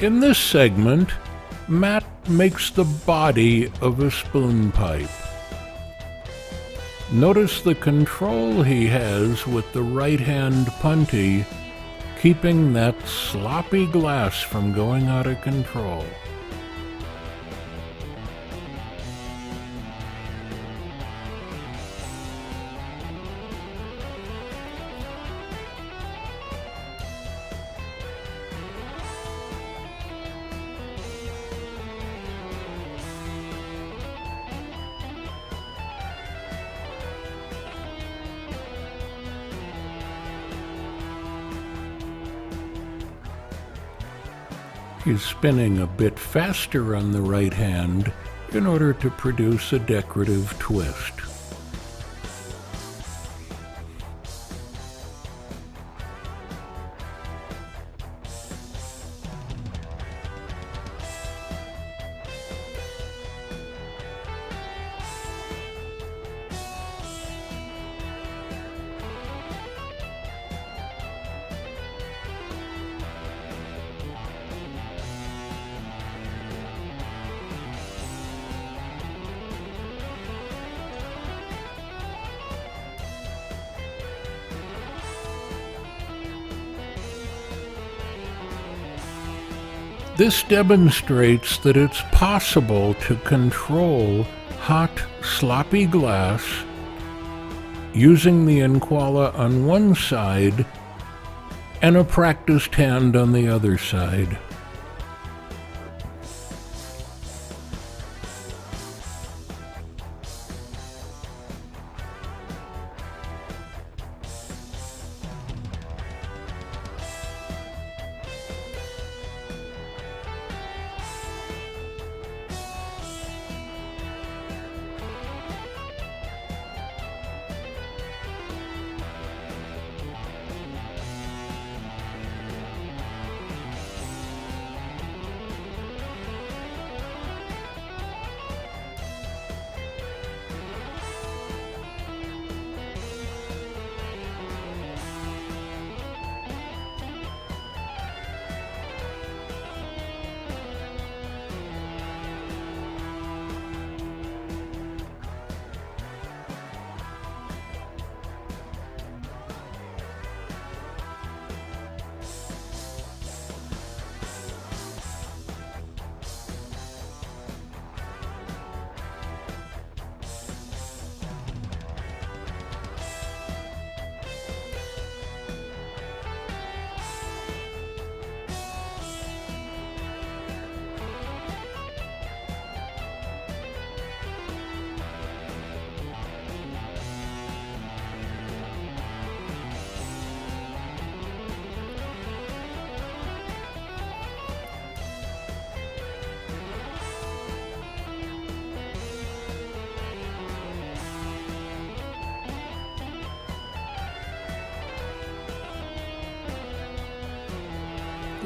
In this segment, Matt makes the body of a spoon pipe. Notice the control he has with the right hand punty, keeping that sloppy glass from going out of control. He's spinning a bit faster on the right hand in order to produce a decorative twist. This demonstrates that it's possible to control hot, sloppy glass using the NQALHA on one side and a practiced hand on the other side.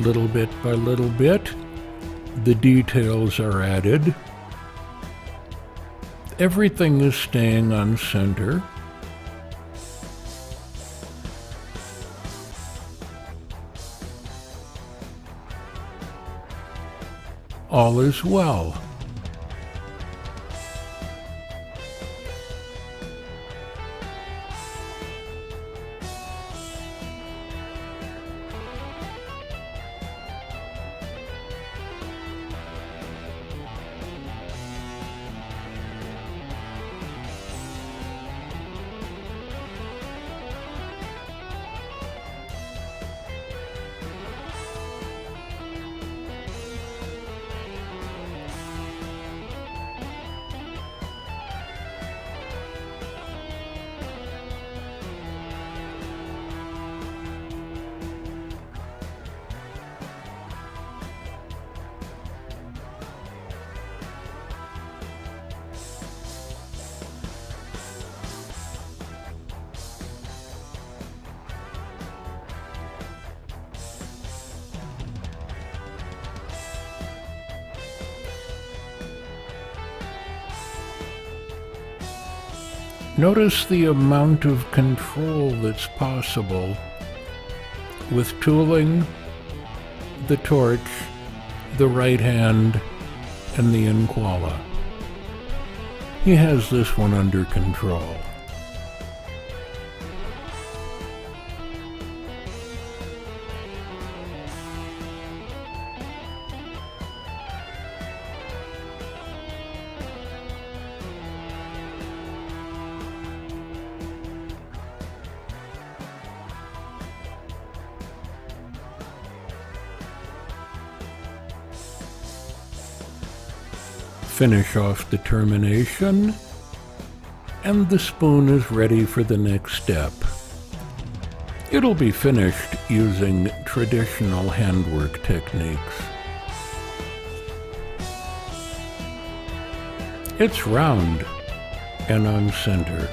Little bit by little bit, the details are added. Everything is staying on center. All is well. Notice the amount of control that's possible with tooling, the torch, the right hand, and the NQALHA. He has this one under control. Finish off the termination, and the spoon is ready for the next step. It'll be finished using traditional handwork techniques. It's round and on center.